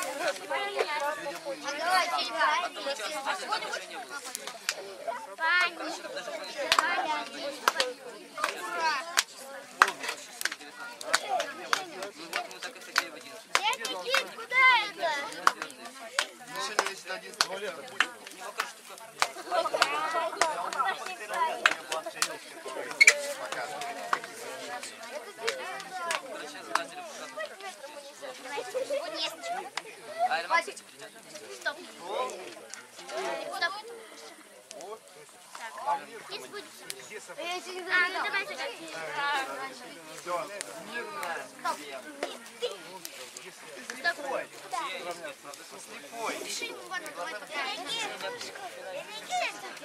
Стоп. Стоп. Так. Не сбудется. А, ну давай сюда. Стоп. Стоп.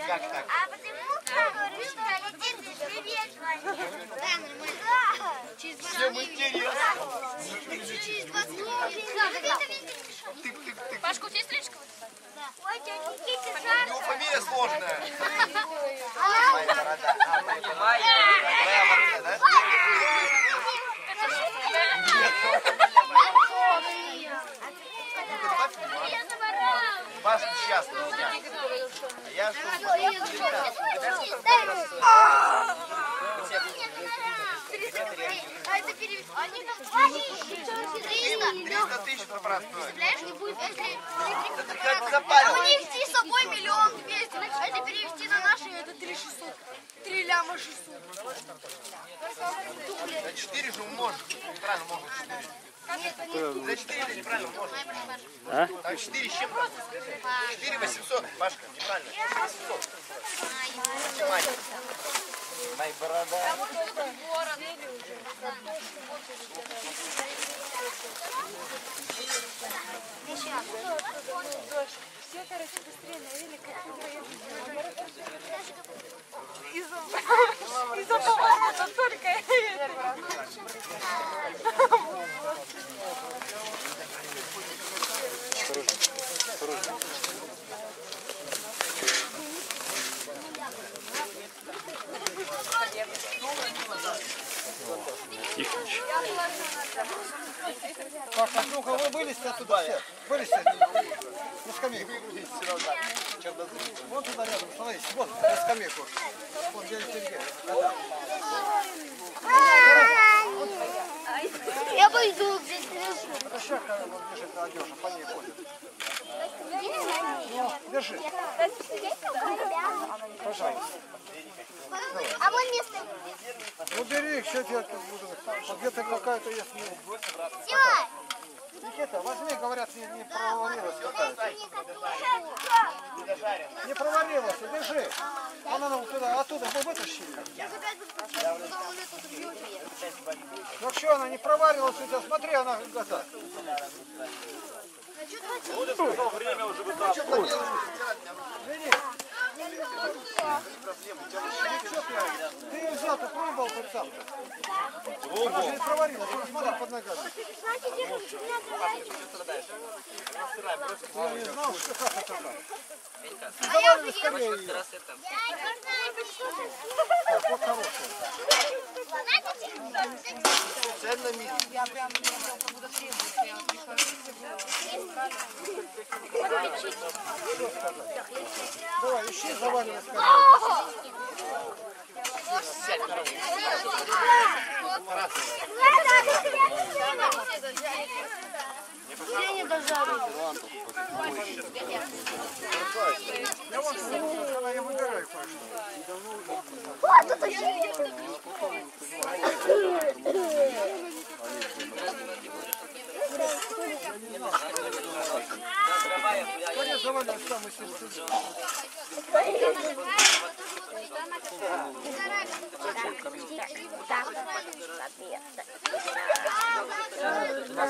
Как так? А потому говорю, что летит привет. Да, нормально. Через два Всем интересно. Через два года. Пашка, у тебя стрижка? Ой, тетя Никита, жарко. него фамилия сложная. Моя Моя борода, да? Ну-ка, добавь мне. Я заборол. Паш несчастный меня. А я что? А это перевести. 300 тысяч фотоаппарат стоит. Представляешь, не будет. Унести с собой миллион двести. А если перевести на наши, это три шестьсот. Три ляма шестьсот. 4 же умножить. Неправильно можно 4. За 4 ты неправильно умножить. А? Там 4 с чем-то. 4 800. Пашка, неправильно. 800. Математика. Моя борода. Из-за поворота только. Паша, ну-ка, вы вылезьте оттуда все. Вылезьте. На скамейку. Вон туда рядом, становись. Вон, на скамейку. Вон, дядя Сергей. Я пойду здесь лежу. Это щека вон лежит одежда, по ней ходит. Держи, пожалуйста. А вон место. Ну бери их, что тебе тут буду. А где-то какая-то есть. ну, Все. Никита, возьми, говорят, не, не провалилась какая-то. Не провалилась, держи. Вон она вот туда, оттуда вы вытащили. Ну что, она не провалилась у тебя, смотри, она газа. Ты ее взял, ты пробовал хоть сам? Она же не провалилась, вот смотри под ногами. Я не знал, что как это так. Давай скорее ее. Так, вот хорошая. Цель на мид. Давай, ищи, заваливай скорее. Я вон смотрю, она я заваливай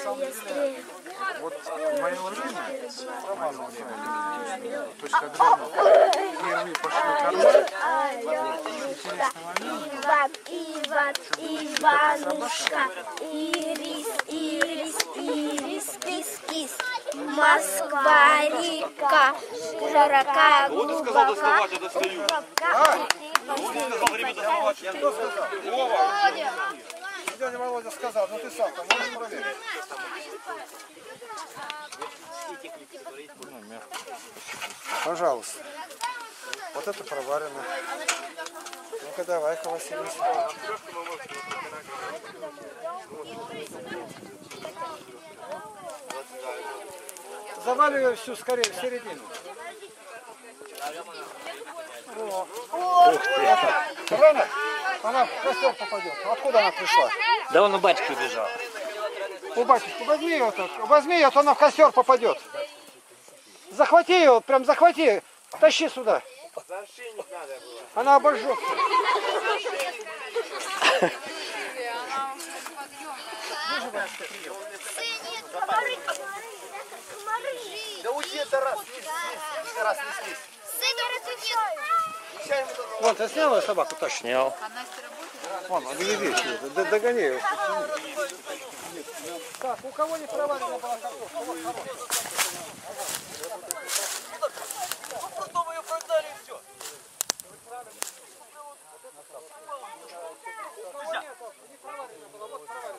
сам, если ты- Вот мое время, мое время, то есть когда мы впервые пошли кормить, Иван, Иван, Иванушка, Ирис, Ирис, Ирис, кис, кис. Москва, река, широка, глубока. Дядя Володя. Володя сказал, ну ты сам там можешь проверить. Пожалуйста. Вот это проварено. Ну-ка давай-ка, Василиса. Заваливай всю скорее в середину. О, Это, Рано, она в костер попадет. Откуда она пришла? Да он у батьки убежал. У батюшки, возьми ее так, возьми ее, а то она в костер попадет. Захвати ее, прям захвати, тащи сюда. Она обожжет. Нет, комары, комары. Да уйди это раз, не раз не слезь. Вон, ты сняла собаку тащи? Снял. Вон, он не вечно, д- догони ее. Так, у кого не провалена была картошка? Вот хорошая.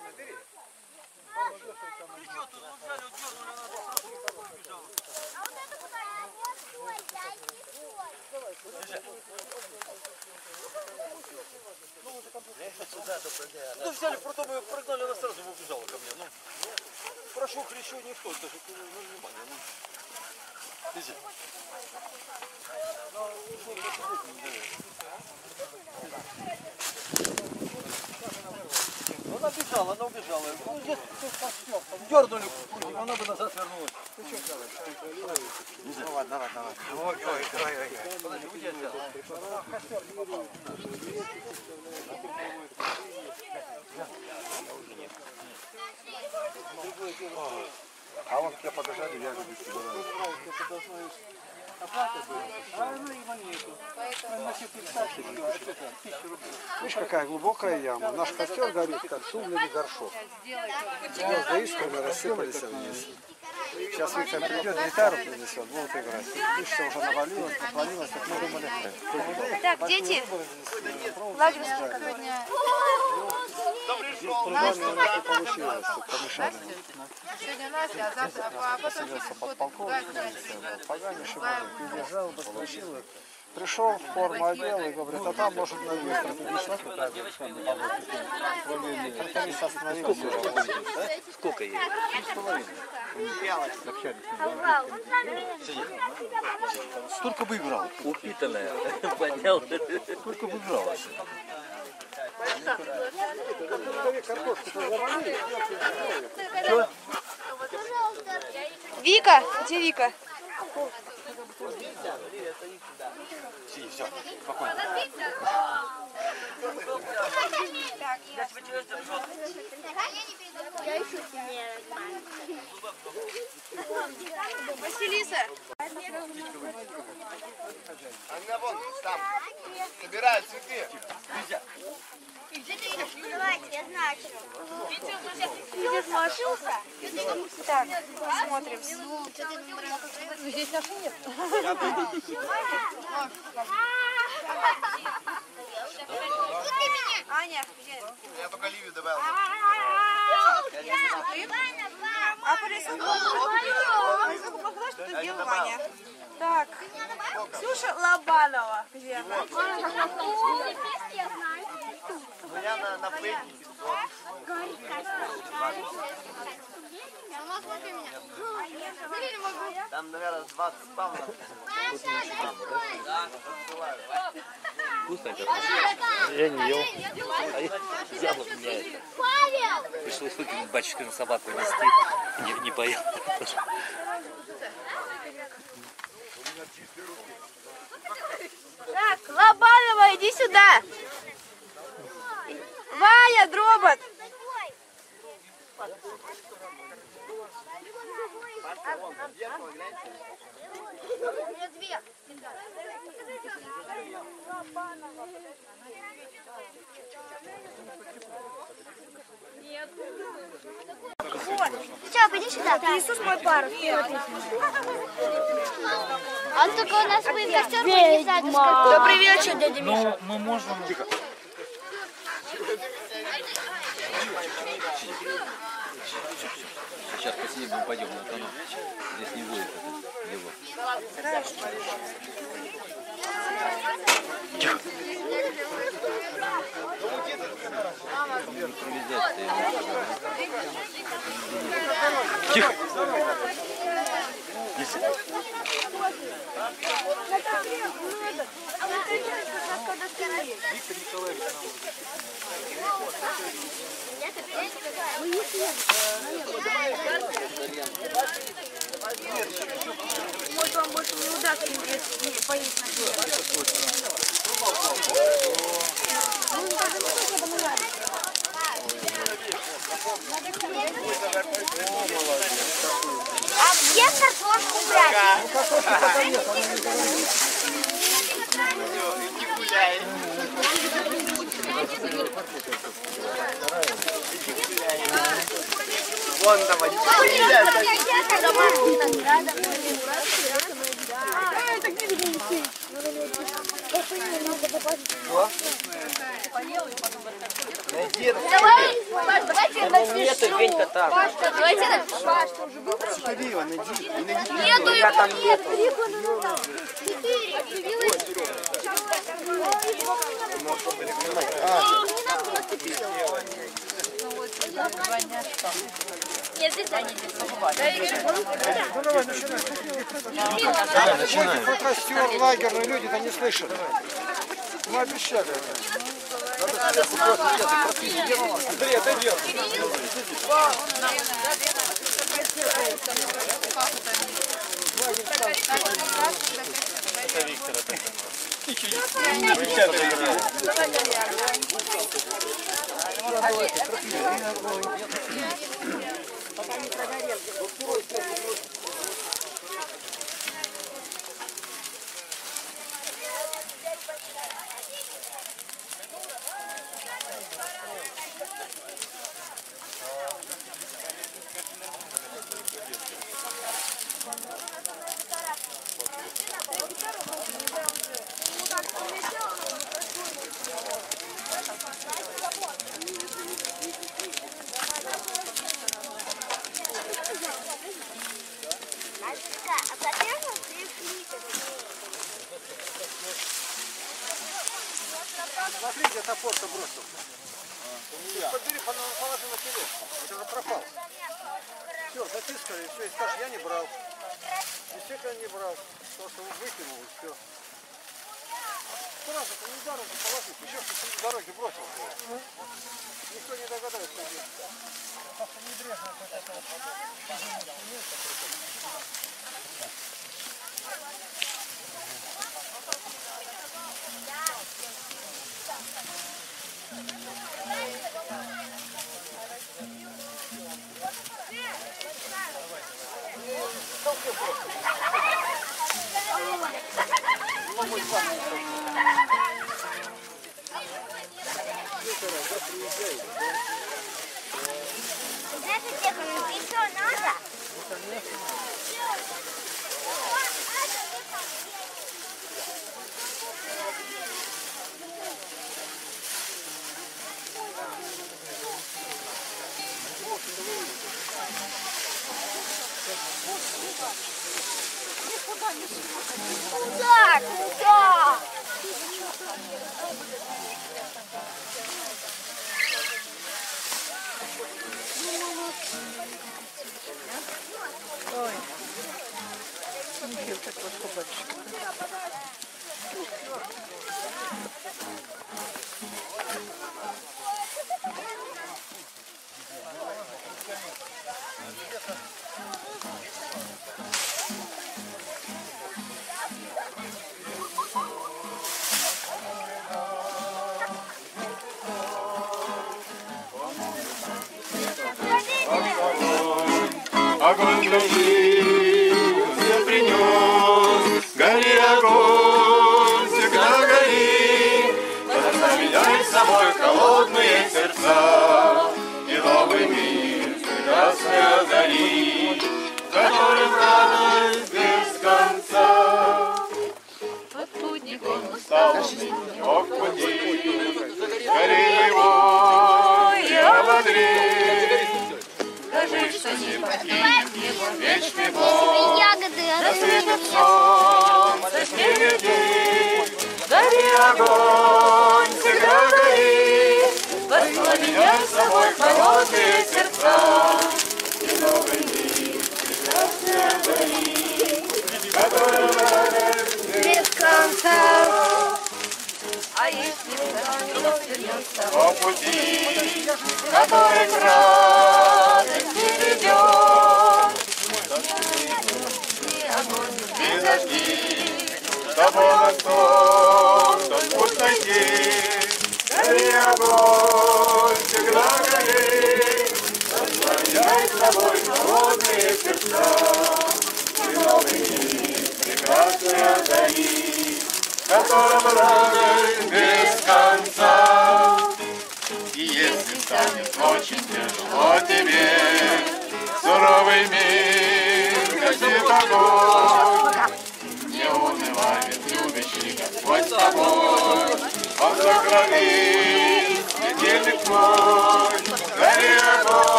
Ну взяли, ее прогнали, она сразу убежала ко мне. Ну, прошу хрящу никто, даже ну, внимание. Ну. Иди. Ну, Она бежала, она убежала. Ну, здесь дернули, она бы назад вернулась. Ну ладно, ладно, ладно. Ой, ой, ой, ой. Подожди, уйди отсюда. А вон те побежали, я веду сюда. Видишь, какая глубокая яма. Наш костер горит, как сумленный горшок. До искры рассыпались вниз. Сейчас Виктор придет, гитару принесет, будут играть. Видишь, что уже навалилось, отвалилось, как мы думали. Так, дети, лагерь сколько дня? Трудами у нас не получилось, тут помешали. Сегодня Настя, а завтра, а потом через год Подполковник. Пришел в форму одел и говорит, а там может на вестер пришла какая Тракторист остановился. Сколько ей? Столько бы играл, Упитанная. Поднял. столько бы играл. Вика, где Вика? Сиди, все, спокойно. Василиса. Она вон там собирают цветы. Давайте, я знаю, что. Так, смотрим. Здесь наши нет. Аня, где? Я только Ливию добавил. А по что ты сделал Аня. Так, Ксюша Лобанова. Где она? У меня на, на фейке 500. Там, наверное, 20 спамов. Вкусно как Я не ел. А я взял у меня это. Павел! Пришлось выкинуть батюшку на собаку нести. Не, не поел. Так, Лобанова, иди сюда. Ваня, дробот. Сейчас, пойди сюда. Иисус мой парус. Он только у нас будет костер будет Добрый вечер, дядя Миша. Ну, мы можем... Сейчас по снегу упадем на канал. Здесь не будет это его. Тихо. Может, вам больше не удастся поесть на хлеб. А где картошку брать? Вон давай. Найди это. Давай, Паш, давайте напишем. Нету, там. Пашка, давайте напишем. Сходи его, найди. Нету его, там нет. Нет, здесь они Вот костер, лагерные люди-то не слышат. Мы обещали. Надо сверху просто где-то пропить. Андрей, отойди. А Смотрите, топор-то бросил. Подбери, положи на тележку. Это же пропал. Все, затискали, все, и скажешь, я не брал. Действительно не брал. Просто выкинул и все. Сразу, не дорогу положить, еще что-то дороги бросил. Никто не догадается. где. Знаете, Стефан, еще надо? Так, да. Огонь любви все принес, гори огонь, всегда гори. Заставляй собой холодные сердца, и новый мир прекрасно озари, в котором радость без конца. Стал ох, пути, гори его, я ободрил. Не погибнет, вечный Бог. Ягоды. Засветит солнце впереди, гори огонь, всегда гори, воспламеня собой холодные сердца. И новый мир прекрасно гори, который Без конца. А если вдруг вернется по пути, который к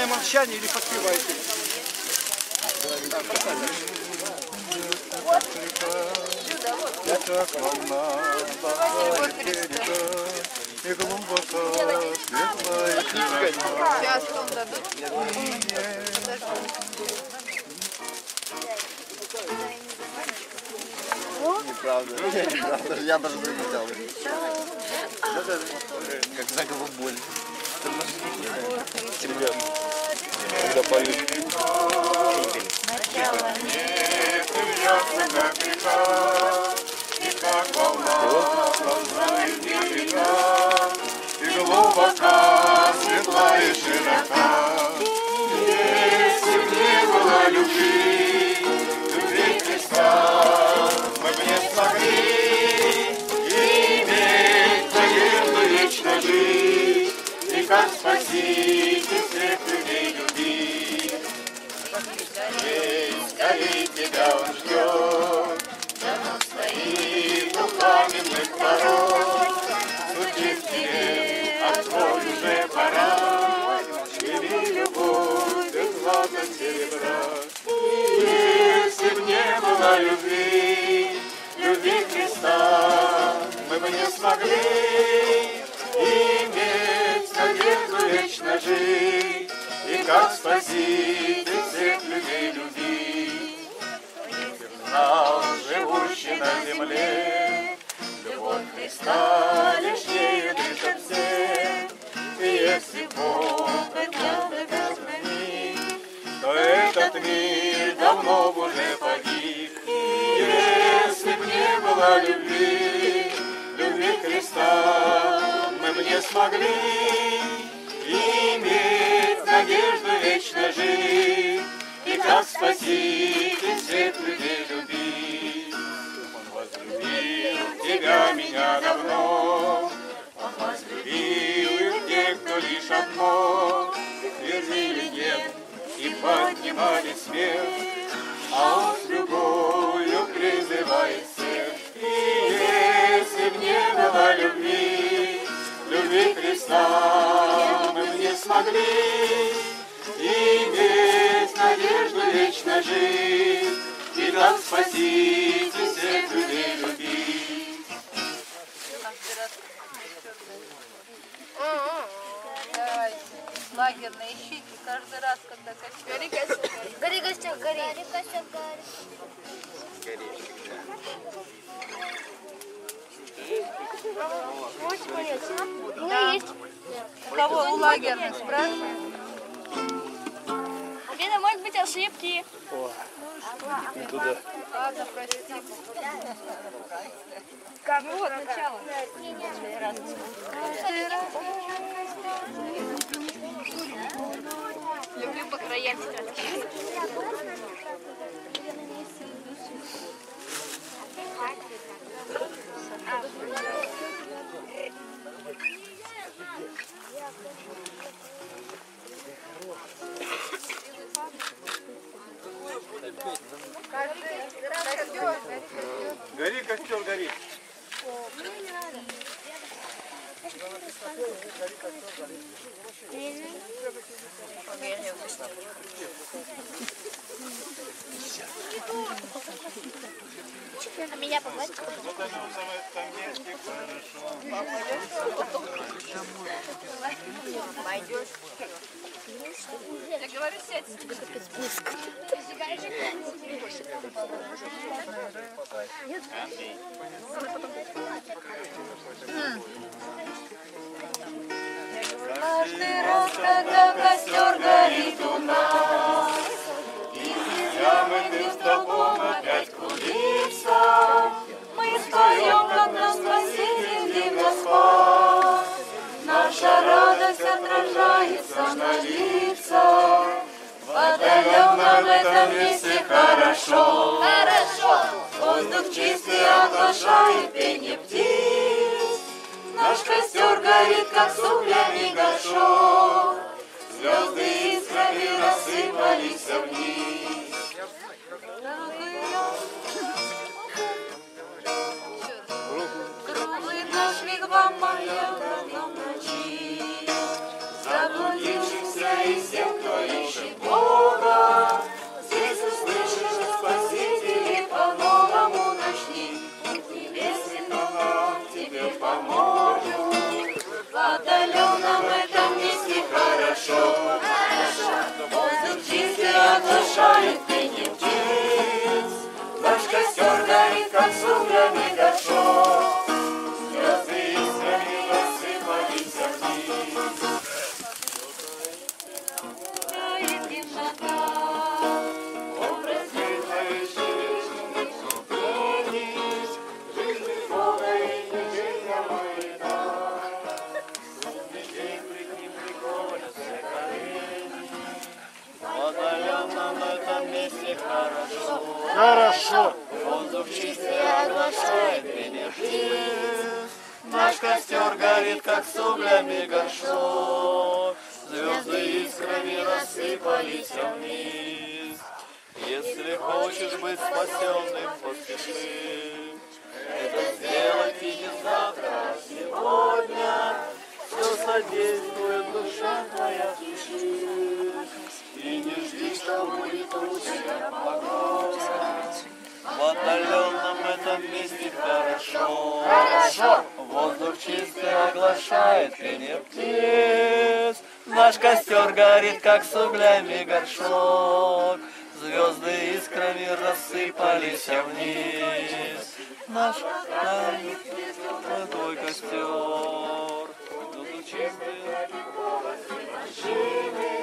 полное молчание или подпевайте. Это волна, и глубоко светлая. Сейчас он дадут. Неправда. Я даже заметил. Это как за голубой. Ребят, когда поют. И глубока, светла и широка. Если б не было любви, любви Христа, бы не смогли иметь надежду вечно жить, и как спаситель он ждет, Давно стоит у каменных ворот. Стучит в тебе, уже пора, Жили любовь без злата серебра. Если б не было любви, любви Христа, Мы бы не смогли иметь надежду вечно жить, И как спаситель на земле, Любовь Христа лишь ею дышат все. И если Бог бы мир, то этот мир давно бы уже погиб. Если б не было любви, любви Христа, мы бы не смогли иметь надежду вечно жить, и как спаситель всех людей тебя, меня давно, возлюбил и тех, кто лишь одно, Твердили нет и поднимали смех, А Он с любовью призывает всех. И если б не было любви, любви Христа, мы бы не смогли иметь надежду вечно жить, и как спаситель всех людей любить. Давай. лагерные щики каждый раз, когда костер. Гори костер, Гори, костер, гори. Гори, костер, гори. Можете понять? У меня есть. У кого? У лагерных спрашиваем. Это может быть ошибки. Не туда. Ладно, прости. Как вот начало. Люблю по краям тетрадки. Гори, костер, гори. А меня погладь? Я говорю, сядь. Каждый раз, когда костер горит у нас, Ямы столбом опять клубится. мы споем, как нас Спаситель дивно спас. Наша радость отражается на лицах. В отдаленном этом месте хорошо. Хорошо. Воздух чистый оглашает пение птиц. Наш костер горит, как суплями горшок. Звезды искрами рассыпались вниз. Круглый наш вигвам моя в Бога, Здесь услышишь, Спасители по-новому начни. Небесный нам тебе поможет. В отдаленном этом месте хорошо. Воздух чистый оглашает пение птиц. Наш костер горит, как с углями горшок. Хорошо. Воздух чистый оглашает пение птиц. Наш костер горит, как с углями горшок. Звезды искрами рассыпались вниз. Если хочешь быть спасенным, поспеши. Это сделать и не завтра, а сегодня. Все содействует душа твоя. И не жди, что будет лучшая погода. В отдаленном этом месте хорошо. Хорошо. Воздух чистый оглашает пение птиц. Наш костер горит, как с углями горшок. Звезды искрами рассыпались вниз. Наш наш твой костер. Воздух чистый.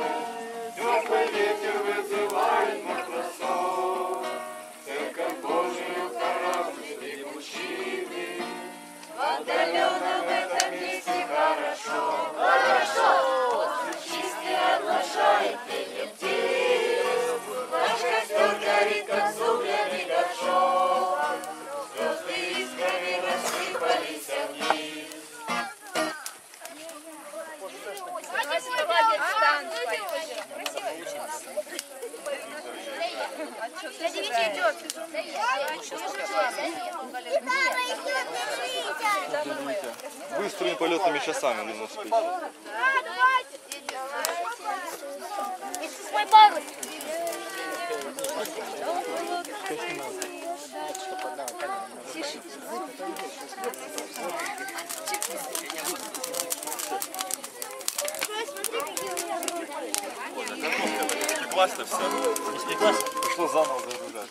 Теплый ветер вызывает на красот. Церковь Божию корабль пучины. В отдаленном этом месте хорошо, хорошо. Чистый оглашает пение птиц. Наш костер горит, Быстрыми полетными часами нужно успеть. Мой парус. Ой, спеклась-то все. Не спеклась? Пришлось заново загружать.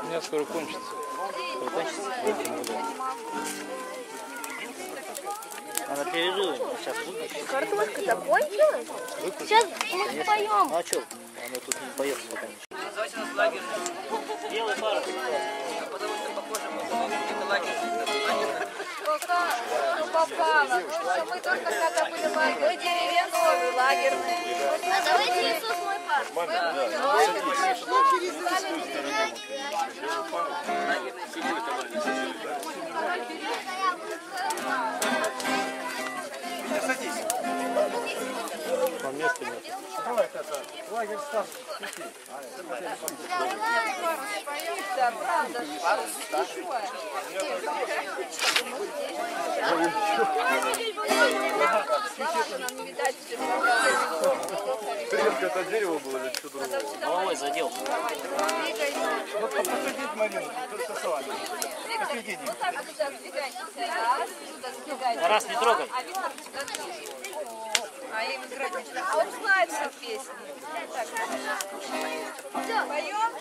У меня скоро кончится. Она пережила, сейчас выключит. Картошка закончилась? Сейчас мы споем. А что? Она тут не поет пока ничего. Белый пара. попало. Что мы только когда были лагерь. Мы деревенские, лагерные. А давайте Иисус мой папа. Там места нет. Лагерь став. Да, правда. Крепко это дерево было или что другое? Головой задел. Вот посадить Марину, только с вами. Раз не трогай. А им играть не. А он знает все песни. Все, поем?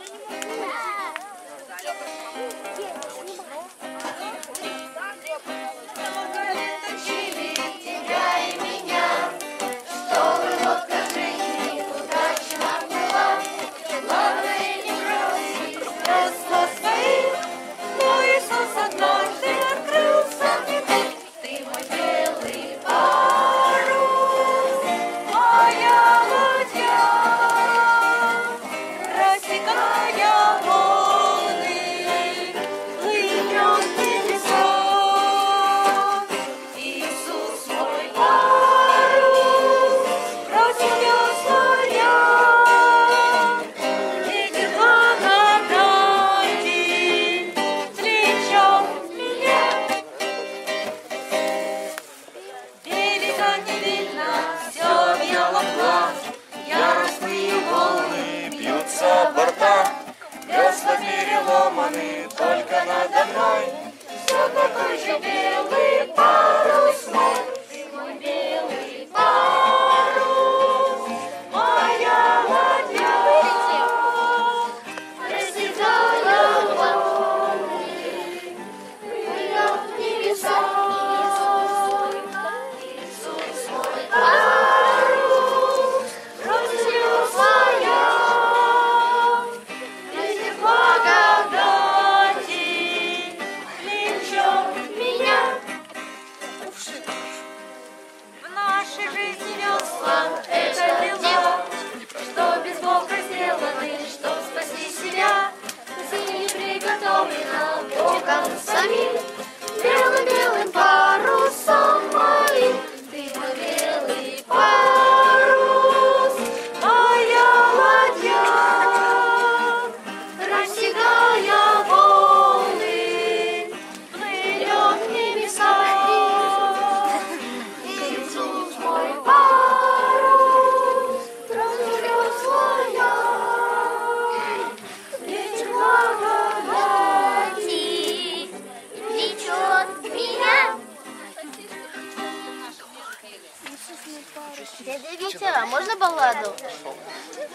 Дядя Витя, а можно балладу?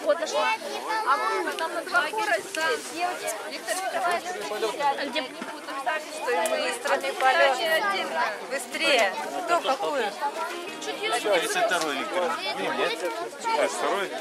Вот нашла. А можно там на два хора здесь. Виктор Петрович. Где что и мы быстрый полет. Быстрее. Кто какую? Если второй Виктор. Нет. А, второй?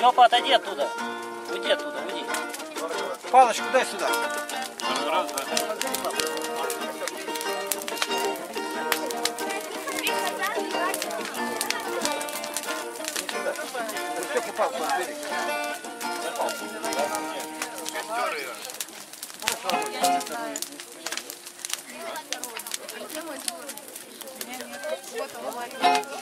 Степа, отойди оттуда. Уйди оттуда, уйди. Палочку дай сюда. Степа, палку отбери. Лагерь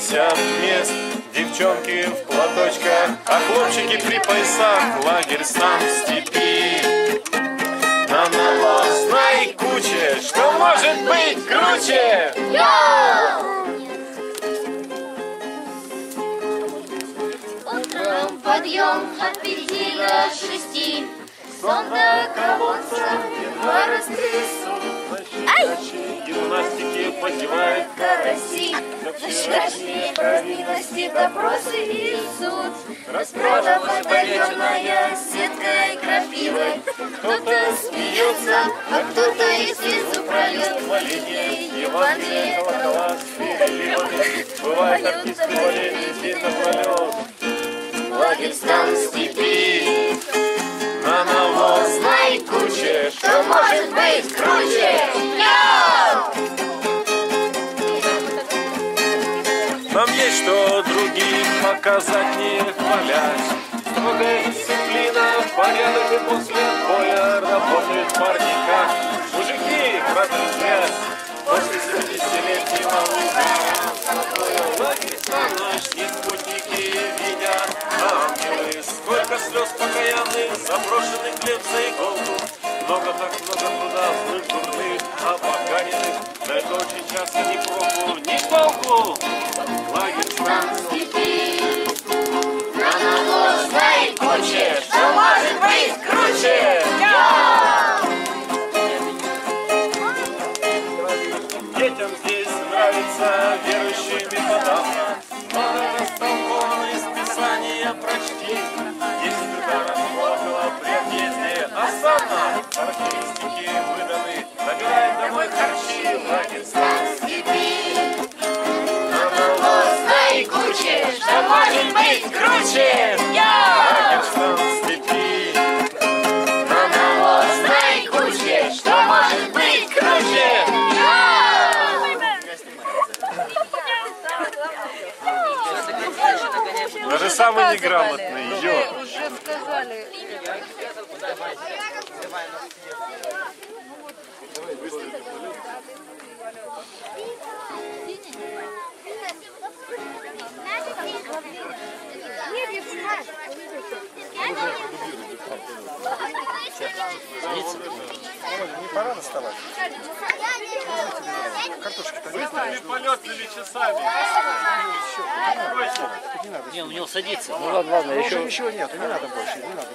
70 мест Девчонки в платочках, а хлопчики при поясах Лагерь сам в степи На навозной куче Что может быть круче? Утром подъем от пяти до шести. Сон до колодца едва растрясут. Гимнастики подевает Караси, вчерашние праздности, допросы и суд. Расправа подпаленная сеткой крапивой. Кто-то смеется, а кто-то и слезу прольет. Евангелие колокола с Бывает артисты болели здесь напролет Лагерь стал в степи. На навозной куче Что может быть круче? Нам что другим показать, не хвалясь. Строгая дисциплина, порядок и после боя работают в. Мужики, кратный связь, после 70-летнего удара. Лагерь не спутники видят ангелы. Сколько слез покаянных, заброшенных хлеб за иголку. Много так много труда, злых, дурных, На это очень часто ни проку, ни толку. Лагерь в степи, на навозной куче. Что может быть круче? Детям здесь нравится верующим и подавно. Много растолковано из Писания прочти. Если ты расплакала при отъезде, а Что может быть круче? В степи. На навозной куче. Что может быть круче? Даже самый неграмотный, ё. Не пора доставать? Картошки-то нет. Выставили полет или часами? Не, у него садится. Ну ладно, ладно, еще ничего нету, не надо больше, не надо.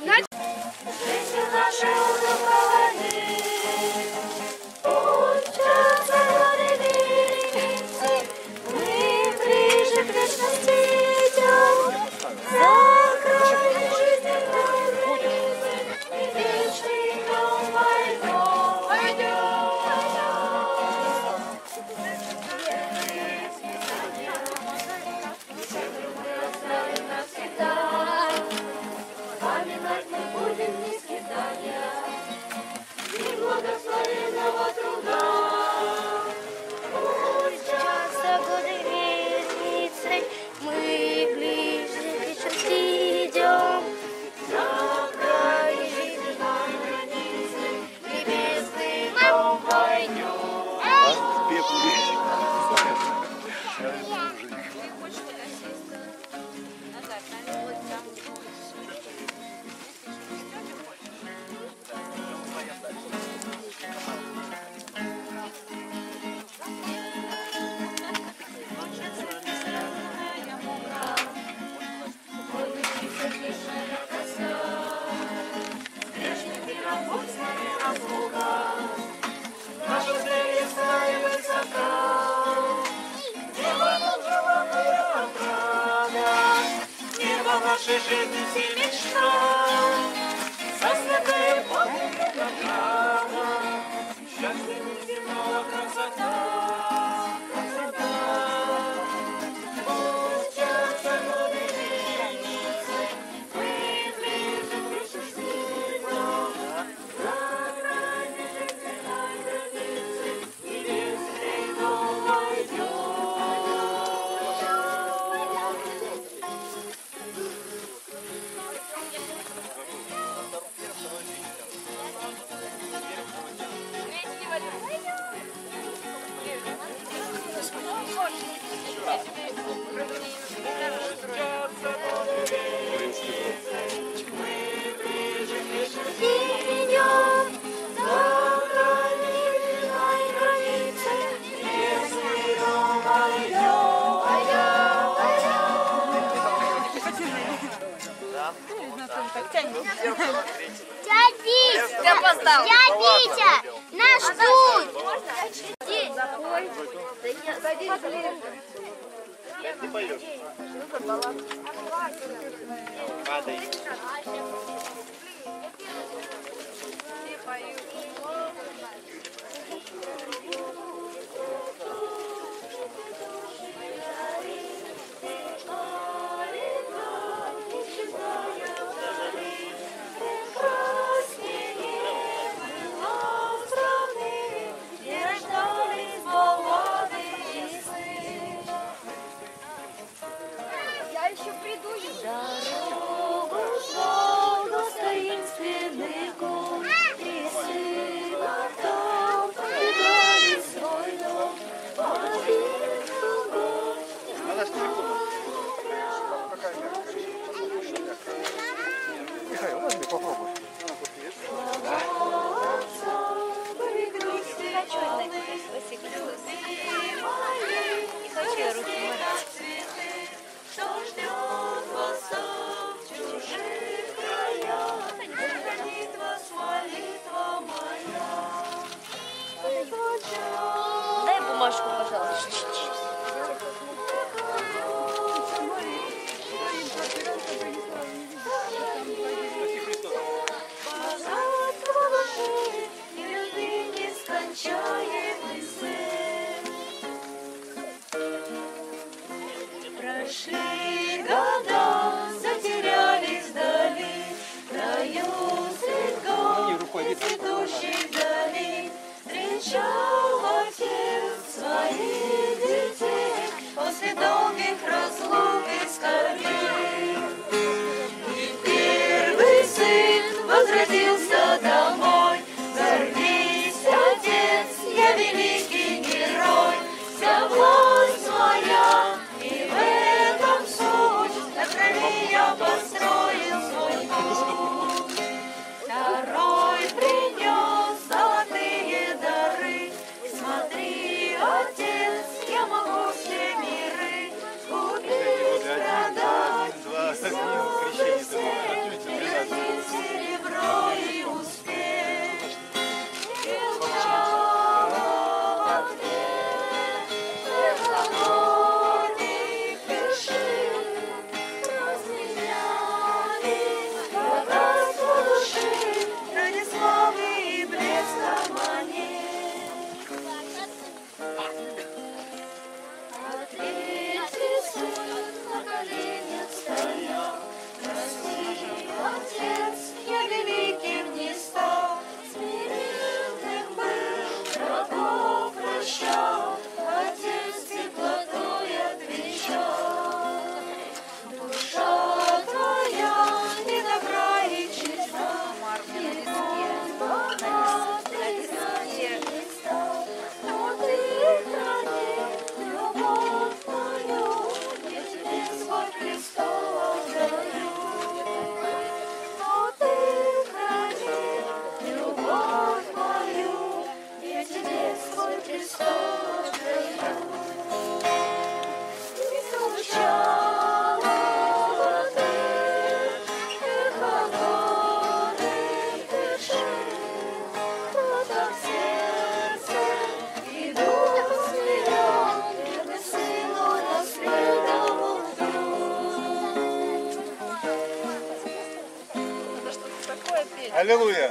Аллилуйя.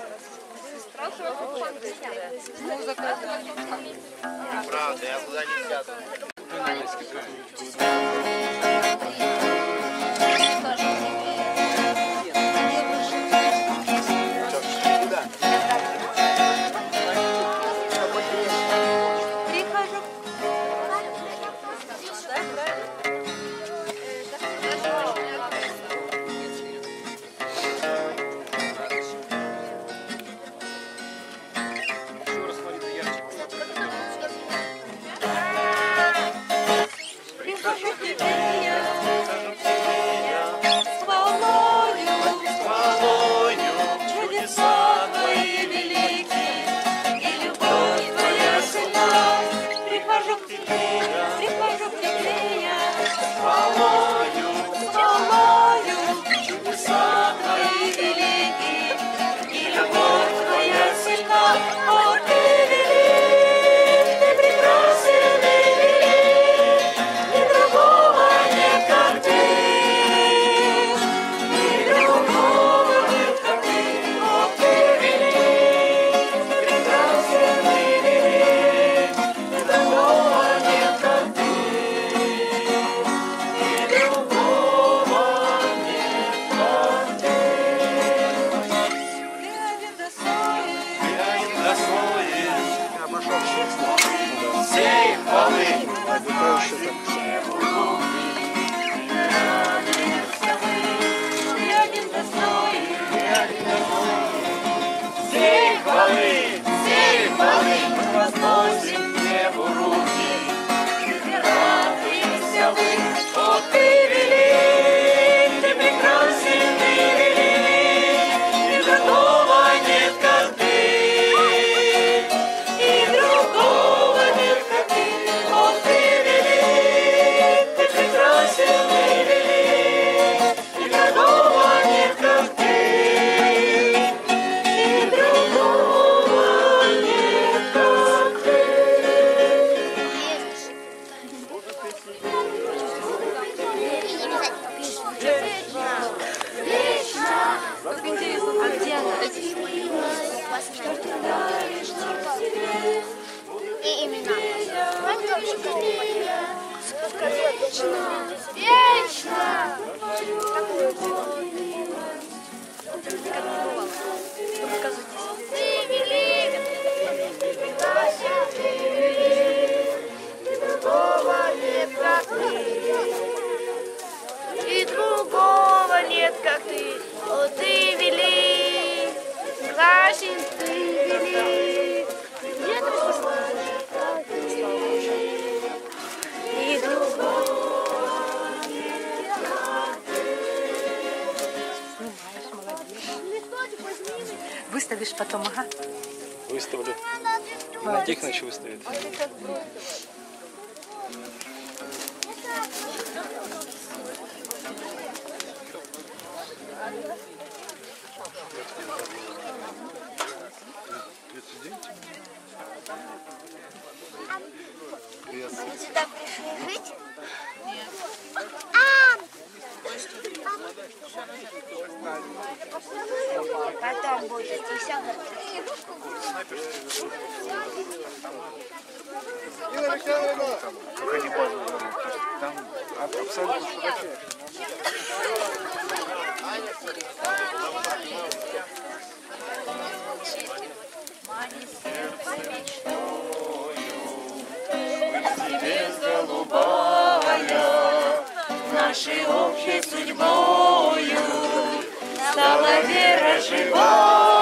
Нашей общей судьбою стала вера живая.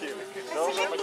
Цыгане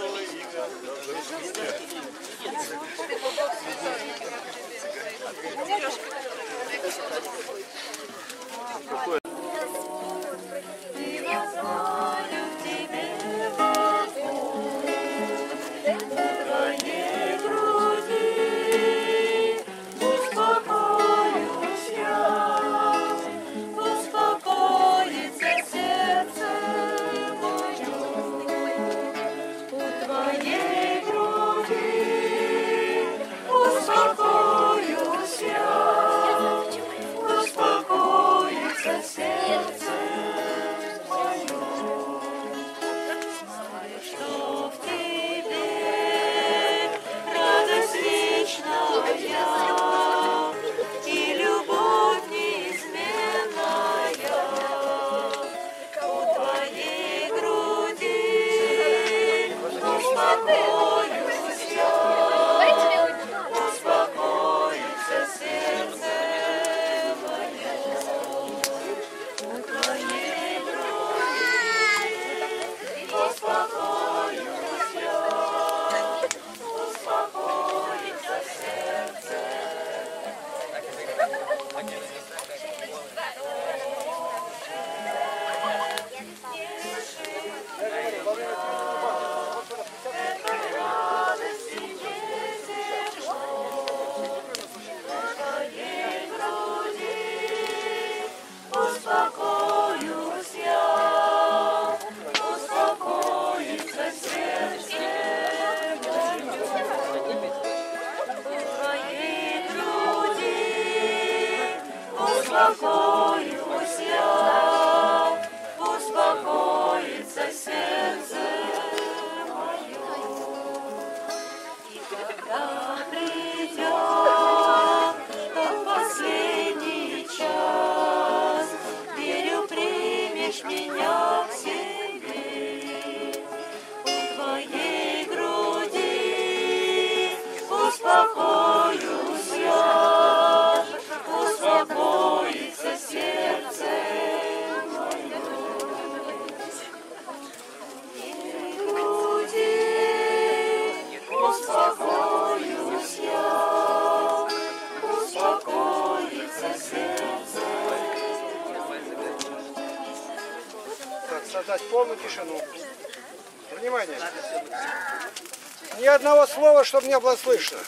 слова, чтобы не было слышно.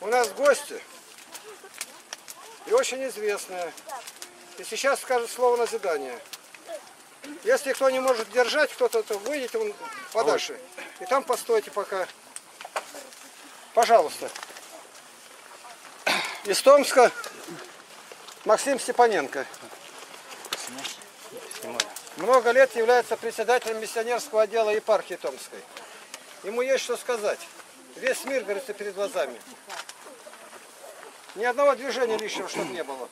У нас гости. И очень известные. И сейчас скажет слово назидание. Если кто не может держать, кто-то, то выйдите вон подальше. И там постойте пока. Пожалуйста. Из Томска Максим Степаненко. Много лет является председателем миссионерского отдела епархии Томской. Ему есть что сказать. Весь мир, говорится, перед глазами. Ни одного движения лишнего, чтобы не было.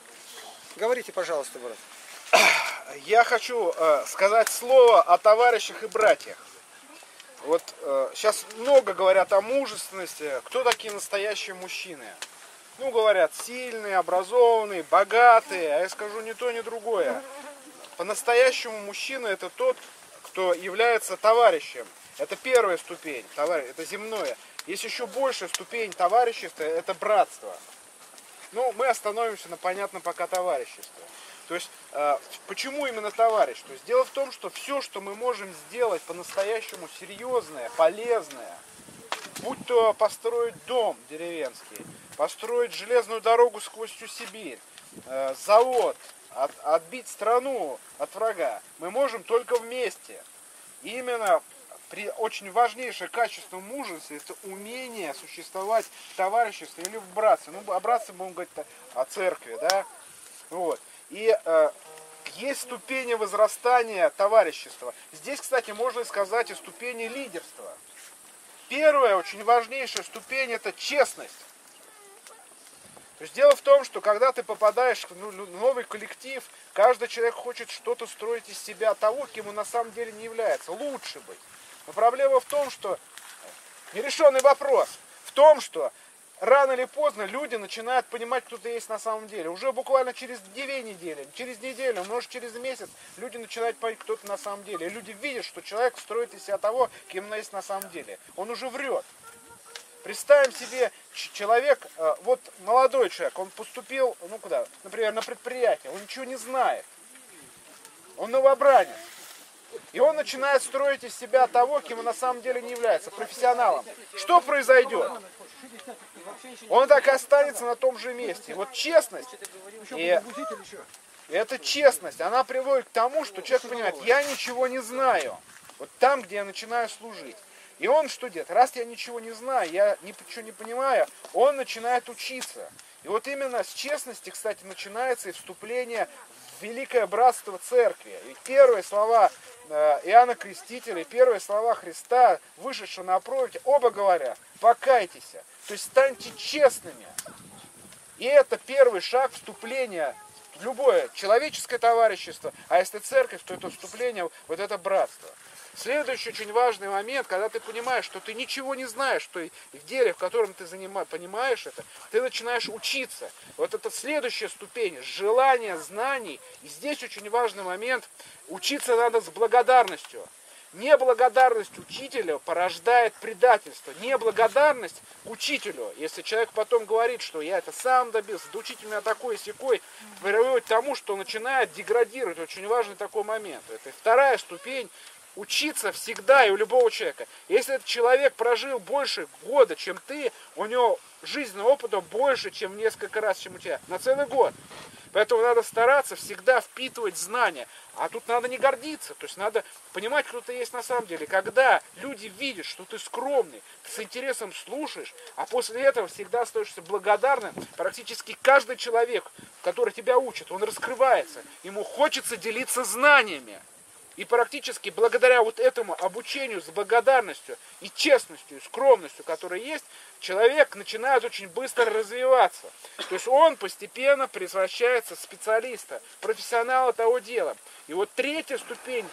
Говорите, пожалуйста, брат. Я хочу э, сказать слово о товарищах и братьях. Вот сейчас много говорят о мужественности. Кто такие настоящие мужчины? Ну, говорят, сильные, образованные, богатые. А я скажу ни то, ни другое. По-настоящему мужчина это тот, кто является товарищем. Это первая ступень, товарищ, это земное. Есть еще большая ступень товарищества, это братство. Ну, мы остановимся на понятном пока товариществе. То есть, э, почему именно товарищ? То есть, дело в том, что все, что мы можем сделать по-настоящему серьезное, полезное, будь то построить дом деревенский, построить железную дорогу сквозь всю Сибирь, э, завод, от- отбить страну от врага, мы можем только вместе. И именно при очень важнейшее качество мужества это умение существовать в товариществе или в братстве. Ну, о братстве будем говорить о церкви, да? Вот. И э, есть ступени возрастания товарищества. Здесь, кстати, можно сказать и ступени лидерства. Первая, очень важнейшая ступень – это честность. То есть дело в том, что когда ты попадаешь в ну, ну, новый коллектив, каждый человек хочет что-то строить из себя того, кем он на самом деле не является, лучше быть. Но проблема в том, что нерешенный вопрос в том, что рано или поздно люди начинают понимать, кто ты есть на самом деле. Уже буквально через две недели, через неделю, может через месяц люди начинают понимать, кто ты на самом деле. И люди видят, что человек строит из себя того, кем он есть на самом деле. Он уже врет. Представим себе, человек, э, вот молодой человек, он поступил, ну куда, например, на предприятие, он ничего не знает. Он новобранец. И он начинает строить из себя того, кем он на самом деле не является, профессионалом. Что произойдет? Он так и останется на том же месте. Вот честность, и эта честность, она приводит к тому, что человек понимает, я ничего не знаю. Вот там, где я начинаю служить. И он что делает? Раз я ничего не знаю, я ничего не понимаю, он начинает учиться. И вот именно с честности, кстати, начинается и вступление в великое братство церкви. И первые слова э, Иоанна Крестителя, и первые слова Христа, вышедшего на проповедь, оба говорят, покайтесь, то есть станьте честными. И это первый шаг вступления любое человеческое товарищество, а если церковь, то это вступление вот это братство. Следующий очень важный момент, когда ты понимаешь, что ты ничего не знаешь, что в деле, в котором ты занимаешь, понимаешь это, ты начинаешь учиться. Вот это следующая ступень, желание знаний. И здесь очень важный момент, учиться надо с благодарностью. Неблагодарность учителя порождает предательство. Неблагодарность к учителю, если человек потом говорит, что я это сам добился, да учитель меня такой и секой, приводит к тому, что начинает деградировать. Очень важный такой момент. Это вторая ступень учиться всегда и у любого человека. Если этот человек прожил больше года, чем ты, у него жизненного опыта больше, чем несколько раз, чем у тебя, на целый год. Поэтому надо стараться всегда впитывать знания. А тут надо не гордиться, то есть надо понимать, кто ты есть на самом деле. Когда люди видят, что ты скромный, ты с интересом слушаешь, а после этого всегда остаешься благодарным, практически каждый человек, который тебя учит, он раскрывается, ему хочется делиться знаниями. И практически благодаря вот этому обучению с благодарностью и честностью, и скромностью, которая есть, человек начинает очень быстро развиваться. То есть он постепенно превращается в специалиста, профессионала того дела. И вот третья ступень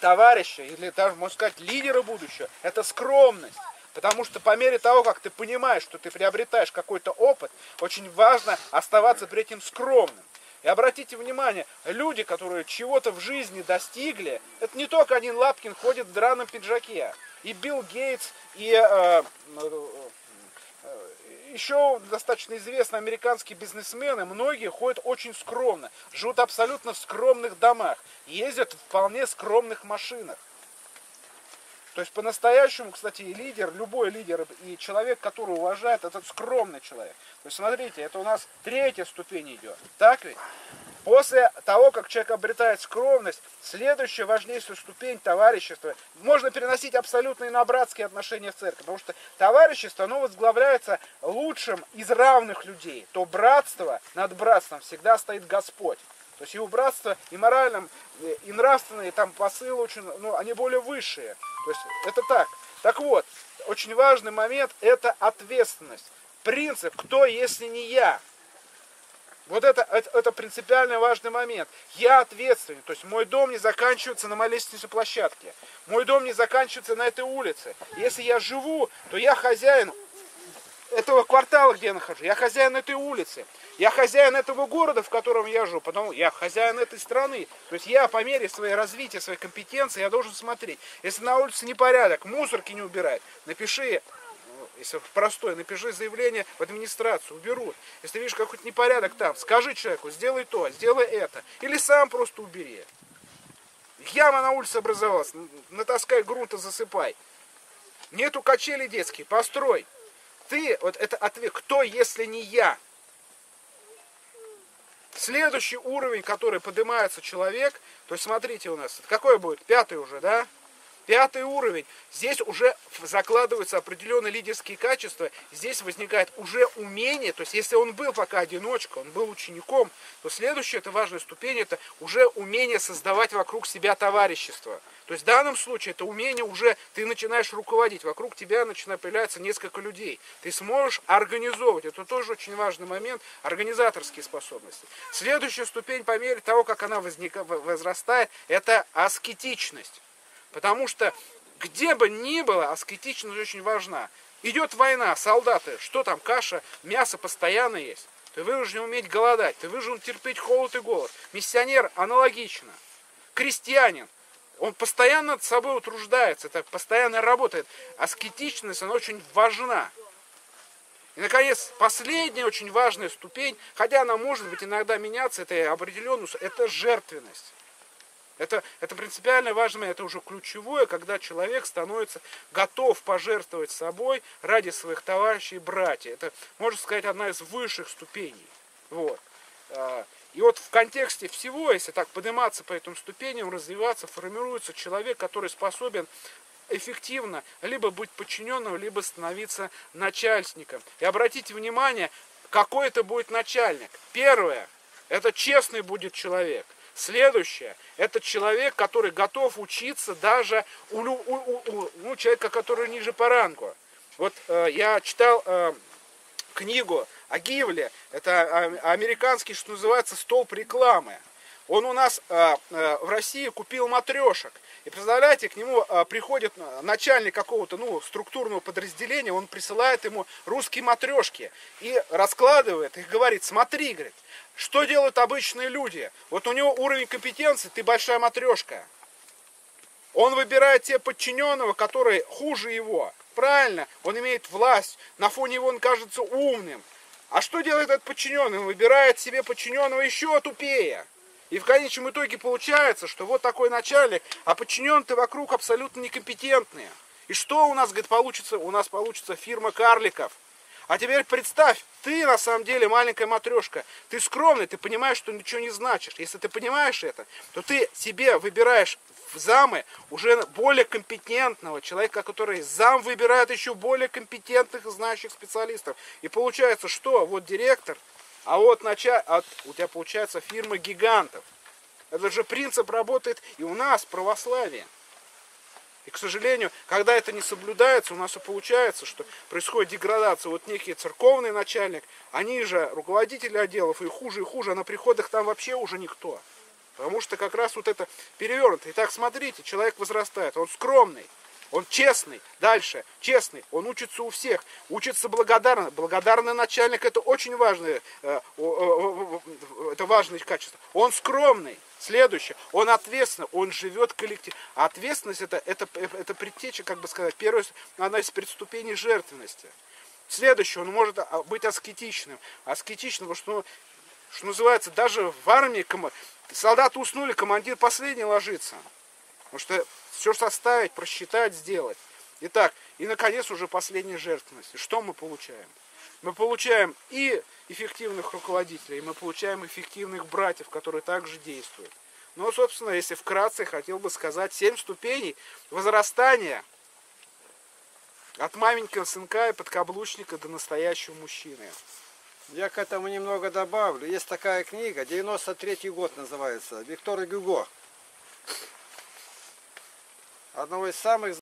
товарища, или даже, можно сказать, лидера будущего, это скромность. Потому что по мере того, как ты понимаешь, что ты приобретаешь какой-то опыт, очень важно оставаться при этом скромным. И обратите внимание, люди, которые чего-то в жизни достигли, это не только один Лапкин ходит в драном пиджаке. И Билл Гейтс, и э, э, еще достаточно известные американские бизнесмены, многие ходят очень скромно, живут абсолютно в скромных домах, ездят в вполне скромных машинах. То есть по-настоящему, кстати, и лидер, любой лидер и человек, который уважает, этот скромный человек. То есть смотрите, это у нас третья ступень идет. Так ведь? После того, как человек обретает скромность, следующая важнейшая ступень товарищества, можно переносить абсолютно и на братские отношения в церкви, потому что товарищество, оно возглавляется лучшим из равных людей. То братство, над братством всегда стоит Господь. То есть его братство и моральном, и нравственные там посылы очень, ну, они более высшие. То есть это так. Так вот, очень важный момент – это ответственность. Принцип «кто, если не я?» Вот это, это, это принципиально важный момент. Я ответственный. То есть мой дом не заканчивается на моей лестничной площадке. Мой дом не заканчивается на этой улице. Если я живу, то я хозяин этого квартала, где я нахожусь. Я хозяин этой улицы. Я хозяин этого города, в котором я живу. Потом я хозяин этой страны. То есть я по мере своей развития, своей компетенции, я должен смотреть. Если на улице непорядок, мусорки не убирают, напиши если простой, напиши заявление в администрацию, уберут. Если видишь какой-то непорядок там, скажи человеку, сделай то, сделай это. Или сам просто убери. Яма на улице образовалась, натаскай грунта, засыпай. Нету качели детские, построй. Ты, вот это ответ, кто, если не я? Следующий уровень, который поднимается человек, то есть смотрите у нас, какой будет? Пятый уже, да? Пятый уровень. Здесь уже закладываются определенные лидерские качества. Здесь возникает уже умение. То есть если он был пока одиночка, он был учеником, то следующая, это важная ступень, это уже умение создавать вокруг себя товарищество. То есть в данном случае это умение уже, ты начинаешь руководить, вокруг тебя начинает появляться несколько людей. Ты сможешь организовывать, это тоже очень важный момент, организаторские способности. Следующая ступень по мере того, как она возника, возрастает, это аскетичность. Потому что где бы ни было, аскетичность очень важна. Идет война, солдаты, что там, каша, мясо постоянно есть. Ты вынужден уметь голодать, ты вынужден терпеть холод и голод. Миссионер аналогично. Крестьянин, он постоянно над собой утруждается, это постоянно работает. Аскетичность, она очень важна. И, наконец, последняя очень важная ступень, хотя она может быть иногда меняться, это определенную, это жертвенность. Это, это принципиально важно, это уже ключевое, когда человек становится готов пожертвовать собой ради своих товарищей и братьев. Это, можно сказать, одна из высших ступеней. Вот. А, И вот в контексте всего, если так подниматься по этим ступеням, развиваться, формируется человек, который способен эффективно либо быть подчиненным, либо становиться начальником. И обратите внимание, какой это будет начальник. Первое, это честный будет человек. Следующее, это человек, который готов учиться даже у, у- у- у- ну, человека, который ниже по рангу. Вот э, я читал э, книгу о Гивле, это э, американский, что называется, столб рекламы. Он у нас э, э, в России купил матрешек. И представляете, к нему э, приходит начальник какого-то ну, структурного подразделения, он присылает ему русские матрешки и раскладывает их, говорит, смотри, говорит, что делают обычные люди. Вот у него уровень компетенции, ты большая матрешка. Он выбирает те подчиненного, которые хуже его. Правильно, он имеет власть, на фоне его он кажется умным. А что делает этот подчиненный? Он выбирает себе подчиненного еще тупее. И в конечном итоге получается, что вот такой начальник, а подчиненные вокруг абсолютно некомпетентные. И что у нас, говорит, получится? У нас получится фирма карликов. А теперь представь, ты на самом деле маленькая матрешка. Ты скромный, ты понимаешь, что ничего не значишь. Если ты понимаешь это, то ты себе выбираешь в замы уже более компетентного человека, который зам выбирает еще более компетентных и знающих специалистов. И получается, что вот директор, а вот началь... а у тебя получается фирма гигантов. Этот же принцип работает и у нас, в православии. И, к сожалению, когда это не соблюдается, у нас и получается, что происходит деградация. Вот некий церковный начальник, они же руководители отделов, и хуже и хуже, а на приходах там вообще уже никто. Потому что как раз вот это перевернуто. Итак, смотрите, человек возрастает, он скромный, он честный, дальше, честный, он учится у всех, учится благодарно. Благодарный начальник это очень важное, э, это важное качество. Он скромный, следующее, он ответственный, он живет коллектив. А ответственность это, это, это предтеча, как бы сказать, первая, одна из предступеней жертвенности. Следующее, он может а, быть аскетичным. Аскетичным, потому что, ну, что называется, даже в армии кома- солдаты уснули, командир последний ложится. Потому что все составить, просчитать, сделать. Итак, и наконец уже последняя жертвенность. Что мы получаем? Мы получаем и эффективных руководителей, и мы получаем эффективных братьев, которые также действуют. Ну, собственно, если вкратце, хотел бы сказать, семь ступеней возрастания от маменького сынка и подкаблучника до настоящего мужчины. Я к этому немного добавлю. Есть такая книга, 93 год называется, Виктор Гюго. Одного из самых